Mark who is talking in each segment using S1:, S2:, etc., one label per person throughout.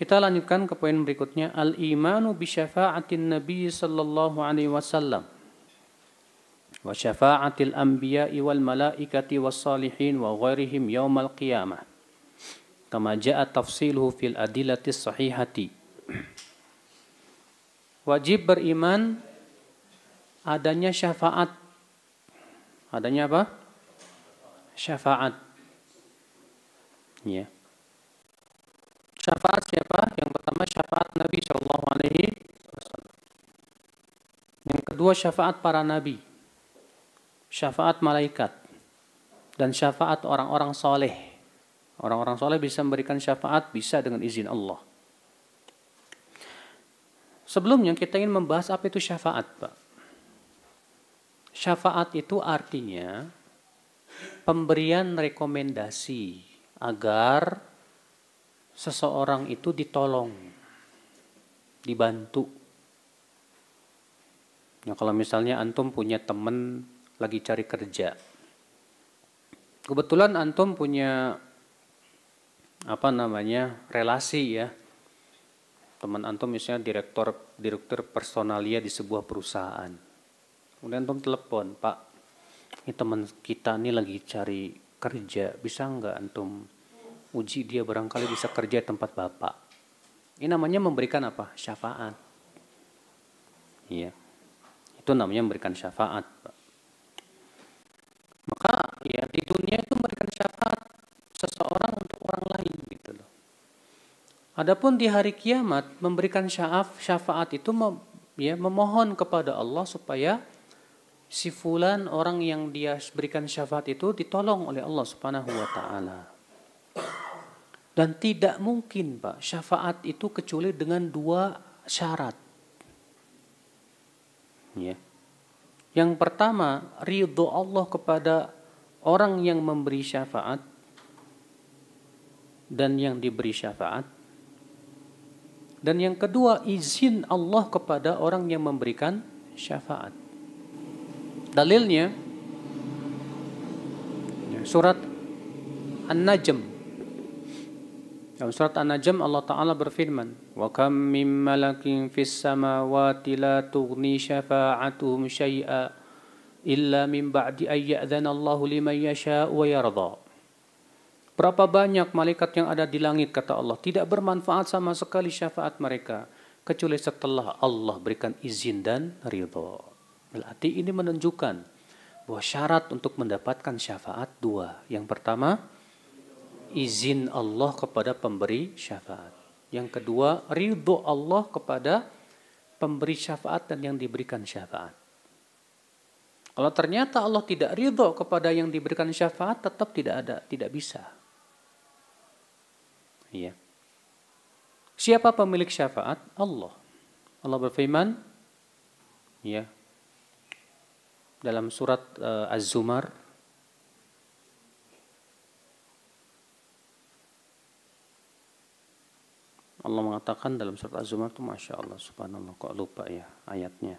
S1: Kita lanjutkan ke poin berikutnya. Al-imanu bi syafa'atin nabi sallallahu alaihi wasallam. Wa syafa'atil anbiya'i wal malaikati was salihin wa ghairihim yaumal qiyamah. Kama jaa tafsiluhu fil adillatis sahihati wajib beriman adanya syafaat. Adanya apa? Syafaat. Ya. Syafaat siapa? Yang pertama syafaat Nabi Shallallahu Alaihi Wasallam. Yang kedua syafaat para nabi, syafaat malaikat, dan syafaat orang-orang soleh. Orang-orang soleh bisa memberikan syafaat bisa dengan izin Allah. Sebelumnya kita ingin membahas apa itu syafaat, Pak. Syafaat itu artinya pemberian rekomendasi agar seseorang itu ditolong, dibantu. Ya, kalau misalnya antum punya teman lagi cari kerja, kebetulan antum punya apa namanya relasi ya, teman antum misalnya direktur direktur personalia di sebuah perusahaan, kemudian antum telepon, Pak, ini teman kita nih lagi cari kerja, bisa nggak antum uji dia barangkali bisa kerja tempat Bapak. Ini namanya memberikan apa? Syafaat. Iya. Itu namanya memberikan syafaat. Maka ya di dunia itu memberikan syafaat seseorang untuk orang lain gitu loh. Adapun di hari kiamat memberikan syaaf, syafaat itu mem, ya memohon kepada Allah supaya si fulan orang yang dia berikan syafaat itu ditolong oleh Allah Subhanahu wa taala. Dan tidak mungkin Pak, syafaat itu kecuali dengan dua syarat. Ya. Yang pertama, ridho Allah kepada orang yang memberi syafaat dan yang diberi syafaat. Dan yang kedua, izin Allah kepada orang yang memberikan syafaat. Dalilnya surat An-Najm dalam surat An-Najm Allah Ta'ala berfirman, "Wa min malakin fis samawati la tughni syafa'atuhum syai'a illa min ba'di ay ya'dhana Allahu liman yasha'u wa yarda." Berapa banyak malaikat yang ada di langit kata Allah tidak bermanfaat sama sekali syafaat mereka kecuali setelah Allah berikan izin dan ridha. Berarti ini menunjukkan bahwa syarat untuk mendapatkan syafaat dua. Yang pertama, izin Allah kepada pemberi syafaat. Yang kedua, ridho Allah kepada pemberi syafaat dan yang diberikan syafaat. Kalau ternyata Allah tidak ridho kepada yang diberikan syafaat, tetap tidak ada, tidak bisa. Iya. Siapa pemilik syafaat? Allah. Allah berfirman, ya, dalam surat uh, Az-Zumar Allah mengatakan dalam surat Az-Zumar itu Masya Allah subhanallah kok lupa ya ayatnya.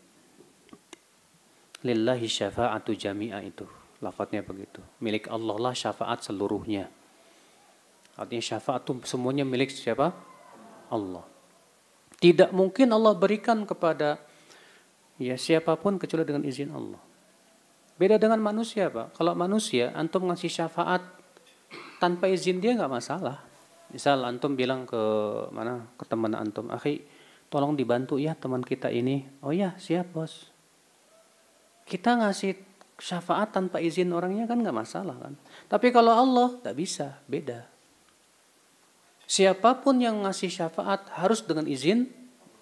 S1: Lillahi syafa'atu jami'a itu. Lafadznya begitu. Milik Allah lah syafaat seluruhnya. Artinya syafaat itu semuanya milik siapa? Allah. Tidak mungkin Allah berikan kepada ya siapa pun kecuali dengan izin Allah. Beda dengan manusia Pak. Kalau manusia antum ngasih syafaat tanpa izin dia nggak masalah. Misal antum bilang ke mana ke teman antum, "Akhi, tolong dibantu ya teman kita ini." "Oh ya, siap, Bos." Kita ngasih syafaat tanpa izin orangnya kan nggak masalah kan. Tapi kalau Allah tidak bisa, beda. Siapa pun yang ngasih syafaat harus dengan izin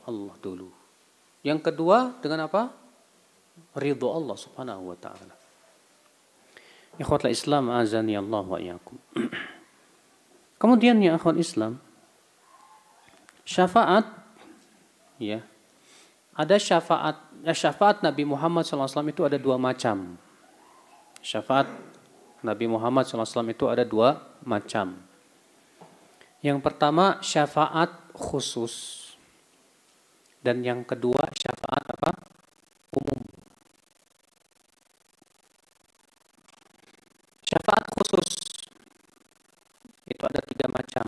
S1: Allah dulu. Yang kedua dengan apa? Ridho Allah subhanahu wa ta'ala. Ikhwatlah Islam azani Allah wa iyakum. Kemudian ya akhwat Islam, syafaat ya. Ada syafaat ya syafaat Nabi Muhammad SAW itu ada dua macam. Syafaat Nabi Muhammad SAW itu ada dua macam. Yang pertama syafaat khusus dan yang kedua syafaat apa? umum. Syafaat khusus itu ada tiga macam.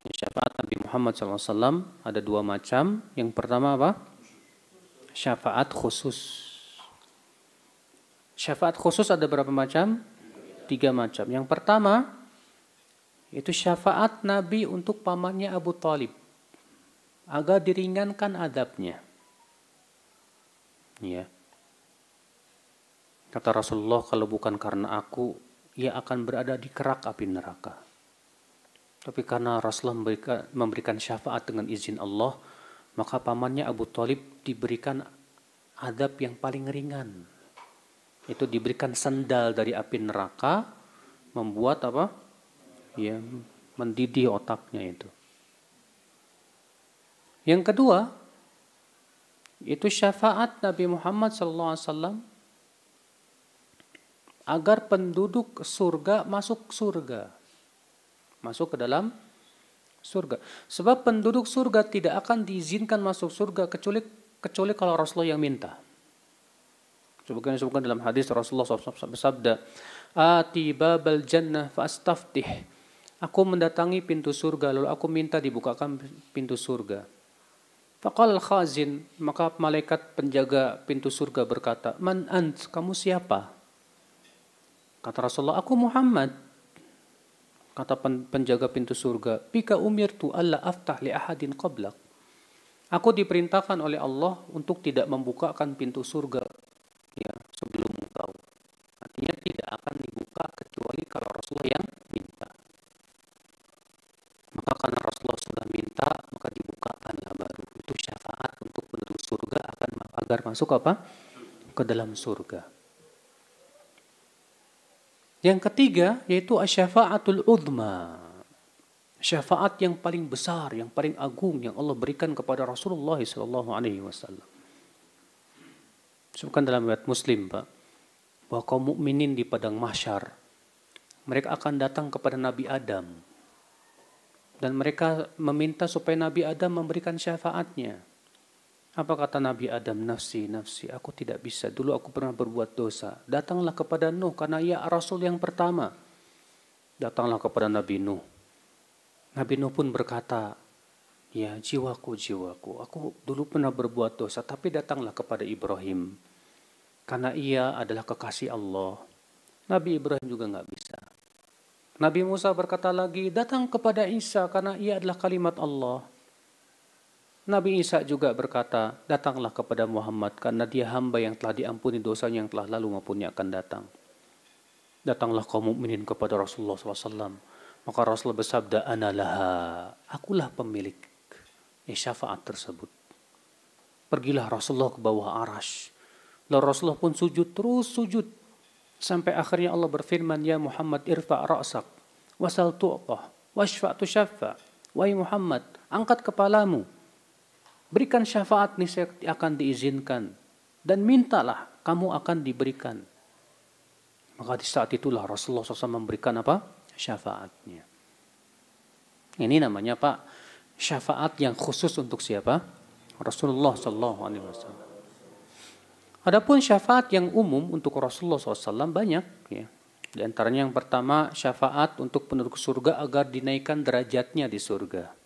S1: Syafaat Nabi Muhammad SAW ada dua macam. Yang pertama apa? Syafaat khusus. Syafaat khusus ada berapa macam? Tiga macam. Yang pertama, itu syafaat Nabi untuk pamannya Abu Talib. Agar diringankan adabnya. Ya. Kata Rasulullah, kalau bukan karena aku, ia akan berada di kerak api neraka. Tapi karena Rasulullah memberikan, syafaat dengan izin Allah, maka pamannya Abu Talib diberikan adab yang paling ringan. Itu diberikan sendal dari api neraka, membuat apa? ya mendidih otaknya itu. Yang kedua, itu syafaat Nabi Muhammad SAW agar penduduk surga masuk surga. Masuk ke dalam surga. Sebab penduduk surga tidak akan diizinkan masuk surga kecuali kecuali kalau Rasulullah yang minta. Sebagaimana disebutkan dalam hadis Rasulullah SAW bersabda, "Ati babal jannah fastaftih." Aku mendatangi pintu surga, lalu aku minta dibukakan pintu surga. Faqal khazin, maka malaikat penjaga pintu surga berkata, Man ant, kamu siapa? Kata Rasulullah, aku Muhammad. Kata penjaga pintu surga, Bika umirtu alla aftah li ahadin qablak. Aku diperintahkan oleh Allah untuk tidak membukakan pintu surga ya, sebelum kau. Artinya tidak akan dibuka kecuali kalau Rasulullah yang minta. Maka karena Rasulullah sudah minta, maka dibukakanlah baru. Itu syafaat untuk penduduk surga akan agar masuk apa? Ke dalam surga. Yang ketiga yaitu asyafaatul udma. Syafaat yang paling besar, yang paling agung yang Allah berikan kepada Rasulullah sallallahu alaihi wasallam. Sebutkan dalam riwayat Muslim, Pak, bahwa kaum mukminin di padang mahsyar mereka akan datang kepada Nabi Adam dan mereka meminta supaya Nabi Adam memberikan syafaatnya. Apa kata Nabi Adam? Nafsi, nafsi, aku tidak bisa. Dulu aku pernah berbuat dosa. Datanglah kepada Nuh karena ia Rasul yang pertama. Datanglah kepada Nabi Nuh. Nabi Nuh pun berkata, Ya jiwaku, jiwaku, aku dulu pernah berbuat dosa, tapi datanglah kepada Ibrahim. Karena ia adalah kekasih Allah. Nabi Ibrahim juga nggak bisa. Nabi Musa berkata lagi, datang kepada Isa karena ia adalah kalimat Allah. Nabi Isa juga berkata, datanglah kepada Muhammad karena dia hamba yang telah diampuni dosanya yang telah lalu maupun yang akan datang. Datanglah kaum mukminin kepada Rasulullah SAW. Maka Rasulullah bersabda, Analaha, akulah pemilik ya, syafaat tersebut. Pergilah Rasulullah ke bawah arash. Lalu Rasulullah pun sujud, terus sujud Sampai akhirnya Allah berfirman, Ya Muhammad irfa' ra'sak, wasal tu'tah, washfa' tushaffa. Wahai Muhammad, angkat kepalamu. Berikan syafaat niscaya akan diizinkan. Dan mintalah, kamu akan diberikan. Maka di saat itulah Rasulullah SAW memberikan apa? Syafaatnya. Ini namanya Pak, syafaat yang khusus untuk siapa? Rasulullah SAW. Adapun syafaat yang umum untuk Rasulullah SAW banyak ya. Di antaranya yang pertama syafaat untuk penduduk surga agar dinaikkan derajatnya di surga.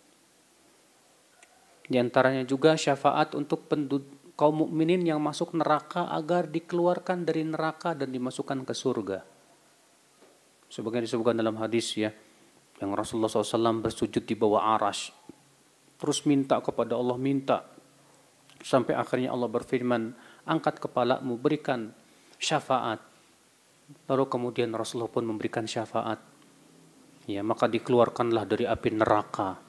S1: Di antaranya juga syafaat untuk penduduk kaum mukminin yang masuk neraka agar dikeluarkan dari neraka dan dimasukkan ke surga. Sebagai disebutkan dalam hadis ya, yang Rasulullah SAW bersujud di bawah arash, terus minta kepada Allah minta sampai akhirnya Allah berfirman, angkat kepalamu, berikan syafaat. Lalu kemudian Rasulullah pun memberikan syafaat. Ya, maka dikeluarkanlah dari api neraka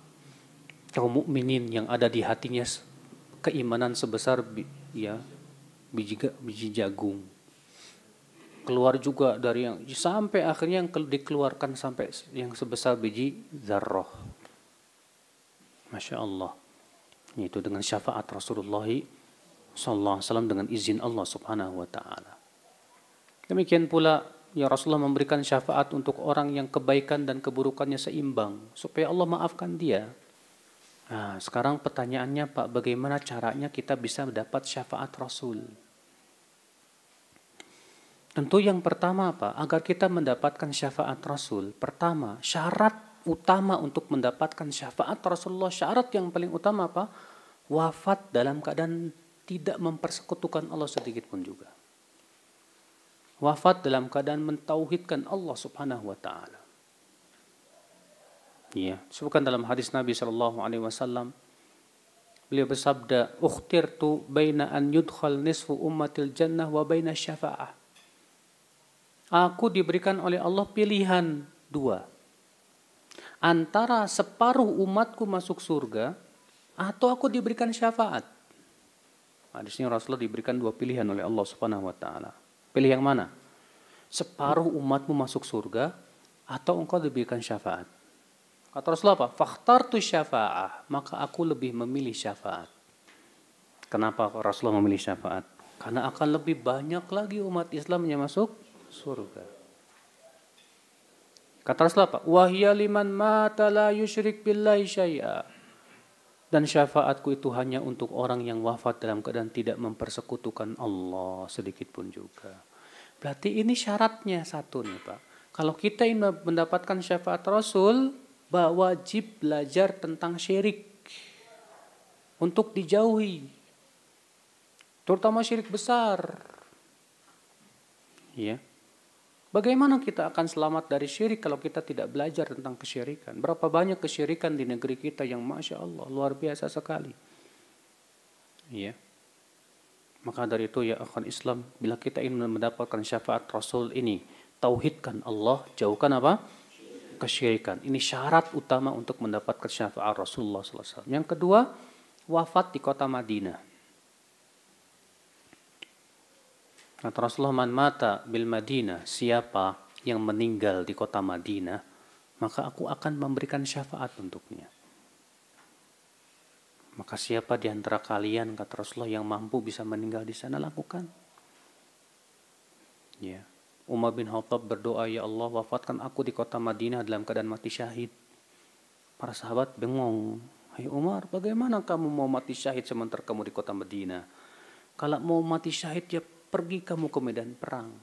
S1: kaum mukminin yang ada di hatinya keimanan sebesar ya biji biji jagung. Keluar juga dari yang sampai akhirnya yang dikeluarkan sampai yang sebesar biji zarroh. Masya Allah. Itu dengan syafaat Rasulullah sallallahu alaihi wasallam dengan izin Allah Subhanahu wa taala. Demikian pula ya Rasulullah memberikan syafaat untuk orang yang kebaikan dan keburukannya seimbang supaya Allah maafkan dia. Nah, sekarang pertanyaannya Pak, bagaimana caranya kita bisa mendapat syafaat Rasul? Tentu yang pertama Pak, agar kita mendapatkan syafaat Rasul, pertama syarat utama untuk mendapatkan syafaat Rasulullah, syarat yang paling utama apa? Wafat dalam keadaan tidak mempersekutukan Allah sedikit pun juga. Wafat dalam keadaan mentauhidkan Allah Subhanahu wa taala. Ya, sebutkan dalam hadis Nabi Shallallahu alaihi wasallam beliau bersabda, "Ukhtirtu baina an yudkhal nisfu ummatil jannah wa baina syafa'ah." Aku diberikan oleh Allah pilihan dua. Antara separuh umatku masuk surga atau aku diberikan syafaat. Hadisnya Rasulullah diberikan dua pilihan oleh Allah Subhanahu wa taala. Pilih yang mana? Separuh umatmu masuk surga atau engkau diberikan syafaat. Kata Rasulullah apa? Fakhtartu syafa'ah. Maka aku lebih memilih syafaat. Kenapa Rasulullah memilih syafaat? Karena akan lebih banyak lagi umat Islam yang masuk surga. Kata Rasulullah apa? Wahya liman mata la yushrik billahi syai'a. Dan syafaatku itu hanya untuk orang yang wafat dalam keadaan tidak mempersekutukan Allah sedikit pun juga. Berarti ini syaratnya satu nih Pak. Kalau kita ingin mendapatkan syafaat Rasul, wajib belajar tentang syirik. Untuk dijauhi. Terutama syirik besar. Ya. Bagaimana kita akan selamat dari syirik kalau kita tidak belajar tentang kesyirikan? Berapa banyak kesyirikan di negeri kita yang masya Allah luar biasa sekali. Ya. Maka dari itu ya akan Islam bila kita ingin mendapatkan syafaat Rasul ini tauhidkan Allah jauhkan apa kesyirikan. Ini syarat utama untuk mendapatkan syafaat Rasulullah SAW. Yang kedua wafat di kota Madinah. Kata Rasulullah man mata bil Madinah, siapa yang meninggal di kota Madinah, maka aku akan memberikan syafaat untuknya. Maka siapa di antara kalian kata Rasulullah yang mampu bisa meninggal di sana lakukan. Ya. Umar bin Khattab berdoa, Ya Allah wafatkan aku di kota Madinah dalam keadaan mati syahid. Para sahabat bengong. Hai Umar, bagaimana kamu mau mati syahid sementara kamu di kota Madinah? Kalau mau mati syahid ya pergi kamu ke medan perang.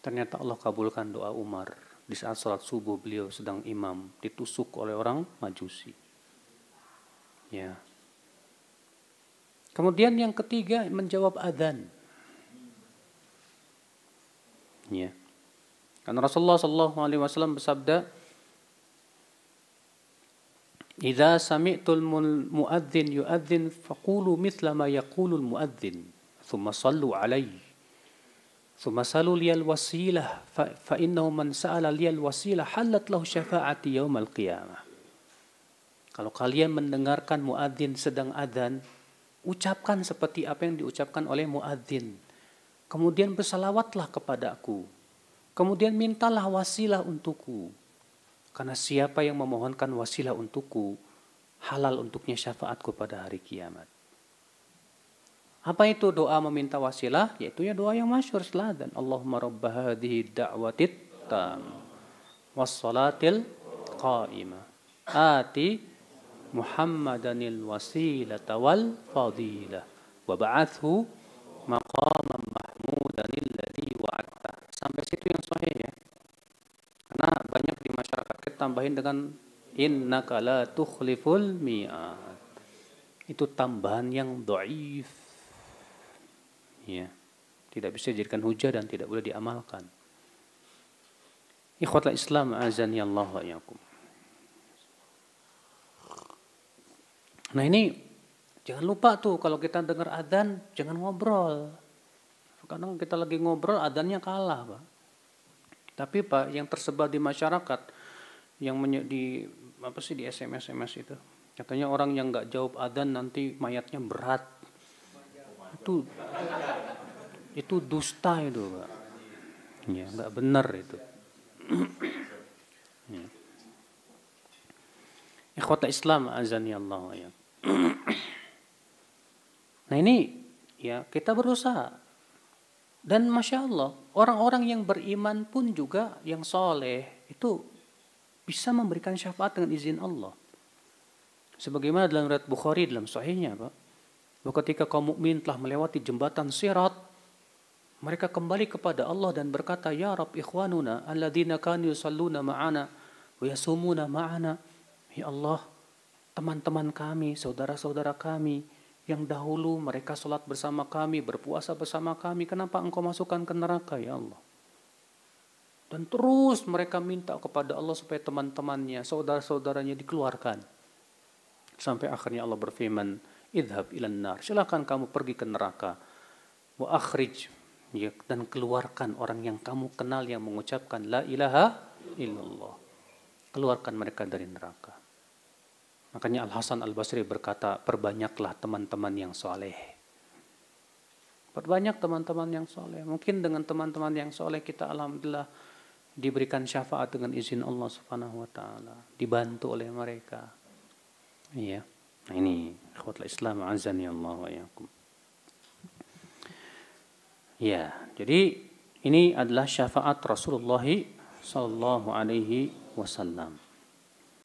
S1: Ternyata Allah kabulkan doa Umar. Di saat sholat subuh beliau sedang imam, ditusuk oleh orang majusi. Ya. Kemudian yang ketiga menjawab adzan. Ya. Karena Rasulullah Shallallahu Alaihi Wasallam bersabda, "Idza sami'tul muadzin yuadzin faqulu mithla ma yaqulul muadzin." ثم صلوا علي ثم سألوا لي الوسيلة فإنه من سأل لي الوسيلة حلت له شفاعتي يوم القيامة Kalau kalian mendengarkan muadzin sedang adzan, ucapkan seperti apa yang diucapkan oleh muadzin. Kemudian bersalawatlah kepadaku. Kemudian mintalah wasilah untukku. Karena siapa yang memohonkan wasilah untukku, halal untuknya syafaatku pada hari kiamat. Apa itu doa meminta wasilah? Yaitu ya doa yang masyhur seladan. Allahumma rabb hadhihi da'watit tam wassalatil qa'imah. Ati Muhammadanil wasilata wal fadilah wa ba'athu maqaman mahmudan alladhi wa'adta. Sampai situ yang sahih ya. Karena banyak di masyarakat tambahin dengan innaka la tukhliful mi'ad. Itu tambahan yang dhaif. Ya. Tidak bisa dijadikan hujah dan tidak boleh diamalkan. Ikhwatul Islam azan ya Allah wa yakum nah ini jangan lupa tuh kalau kita dengar adzan jangan ngobrol. Kadang kita lagi ngobrol adzannya kalah pak. Tapi pak yang tersebar di masyarakat yang di apa sih di SMS SMS itu. Katanya orang yang nggak jawab adzan nanti mayatnya berat. Itu itu dusta itu pak. Ya nggak benar itu. Ya. Ikhwata Islam azan ya Allah ya. nah ini ya kita berusaha. Dan masya Allah orang-orang yang beriman pun juga yang soleh itu bisa memberikan syafaat dengan izin Allah. Sebagaimana dalam riwayat Bukhari dalam sahihnya Pak bahwa ketika kaum mukmin telah melewati jembatan Sirat, mereka kembali kepada Allah dan berkata, "Ya Rabb ikhwanuna alladzina kanu yusalluna ma'ana Wa yasumuna ma'ana. Ya Allah, teman-teman kami, saudara-saudara kami yang dahulu mereka sholat bersama kami, berpuasa bersama kami, kenapa engkau masukkan ke neraka ya Allah? Dan terus mereka minta kepada Allah supaya teman-temannya, saudara-saudaranya dikeluarkan. Sampai akhirnya Allah berfirman, idhab ilan nar, silakan kamu pergi ke neraka. Wa akhrij, ya, dan keluarkan orang yang kamu kenal yang mengucapkan la ilaha illallah. Keluarkan mereka dari neraka. Makanya Al Hasan Al Basri berkata, perbanyaklah teman-teman yang soleh. Perbanyak teman-teman yang soleh. Mungkin dengan teman-teman yang soleh kita alhamdulillah diberikan syafaat dengan izin Allah Subhanahu Wa Taala, dibantu oleh mereka. Iya. Nah ini ikhwatul Islam azani Allah wa yakum. Ya, jadi ini adalah syafaat Rasulullah sallallahu alaihi wasallam.